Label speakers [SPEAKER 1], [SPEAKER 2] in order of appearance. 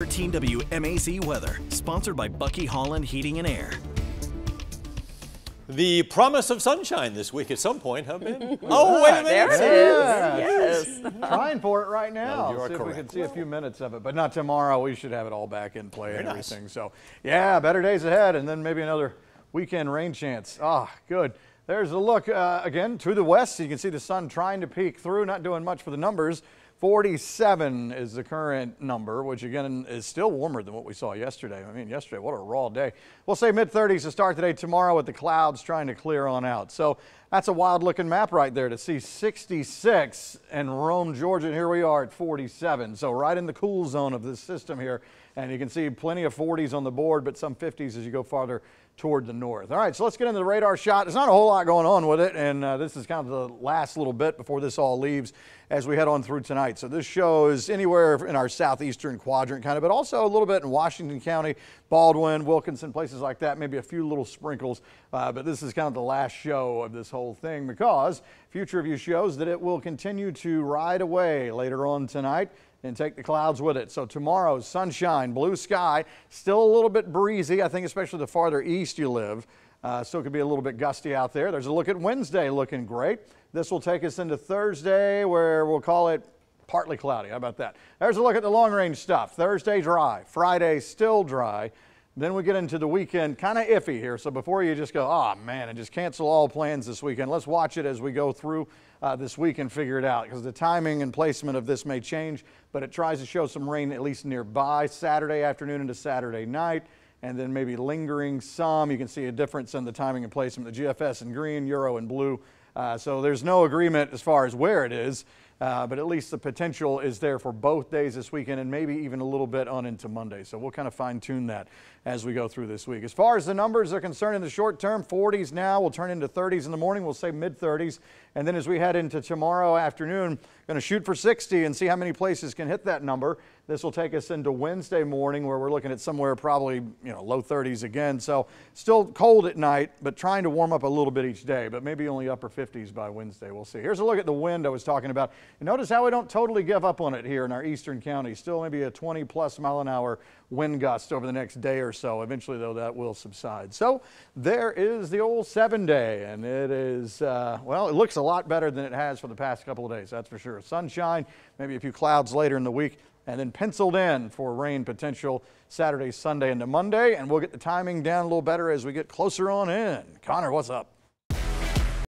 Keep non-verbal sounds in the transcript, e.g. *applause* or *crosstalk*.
[SPEAKER 1] 13 WMAZ weather, sponsored by Bucky Holland Heating and Air.
[SPEAKER 2] The promise of sunshine this week at some point, huh, Ben? *laughs* oh, wait a minute.
[SPEAKER 3] There it is. Yes. *laughs*
[SPEAKER 4] Trying for it right now.
[SPEAKER 2] No, you are
[SPEAKER 4] see if we can see a few minutes of it, but not tomorrow. We should have it all back in play and
[SPEAKER 2] Very nice.
[SPEAKER 4] everything. So, yeah, better days ahead, and then maybe another weekend rain chance. Ah, good. There's a look uh, again to the west. You can see the sun trying to peek through, not doing much for the numbers. 47 is the current number, which again is still warmer than what we saw yesterday. I mean, yesterday, what a raw day. We'll say mid 30s to start today, tomorrow with the clouds trying to clear on out. So that's a wild looking map right there to see 66 in Rome, Georgia, and here we are at 47. So right in the cool zone of this system here. And you can see plenty of 40s on the board, but some 50s as you go farther toward the north. All right, so let's get into the radar shot. There's not a whole lot going on with it, and uh, this is kind of the last little bit before this all leaves as we head on through tonight. So this shows anywhere in our southeastern quadrant kind of, but also a little bit in Washington County, Baldwin, Wilkinson, places like that, maybe a few little sprinkles. Uh, but this is kind of the last show of this whole thing because future view shows that it will continue to ride away later on tonight and take the clouds with it. So tomorrow, sunshine, blue sky, still a little bit breezy. I think especially the farther east you live. Uh, still could be a little bit gusty out there. There's a look at Wednesday looking great. This will take us into Thursday where we'll call it partly cloudy. How about that? There's a look at the long range stuff. Thursday dry, Friday still dry. Then we get into the weekend, kind of iffy here. So before you just go, oh man, and just cancel all plans this weekend, let's watch it as we go through uh, this week and figure it out because the timing and placement of this may change, but it tries to show some rain at least nearby Saturday afternoon into Saturday night. And then maybe lingering some. You can see a difference in the timing and placement. The GFS in green, Euro in blue. Uh, so there's no agreement as far as where it is. Uh, but at least the potential is there for both days this weekend and maybe even a little bit on into Monday. So we'll kind of fine tune that as we go through this week. As far as the numbers are concerned in the short term, 40s now will turn into 30s in the morning. We'll say mid 30s. And then as we head into tomorrow afternoon, going to shoot for 60 and see how many places can hit that number. This will take us into Wednesday morning where we're looking at somewhere probably, you know, low 30s again. So still cold at night, but trying to warm up a little bit each day, but maybe only upper 50s by Wednesday. We'll see. Here's a look at the wind I was talking about. And notice how we don't totally give up on it here in our eastern counties. Still maybe a 20 plus mile an hour wind gust over the next day or so. Eventually, though, that will subside. So there is the old seven day, and it is, uh, well, it looks a lot better than it has for the past couple of days, that's for sure. Sunshine, maybe a few clouds later in the week and then penciled in for rain potential Saturday, Sunday, into Monday. And we'll get the timing down a little better as we get closer on in. Connor, what's up?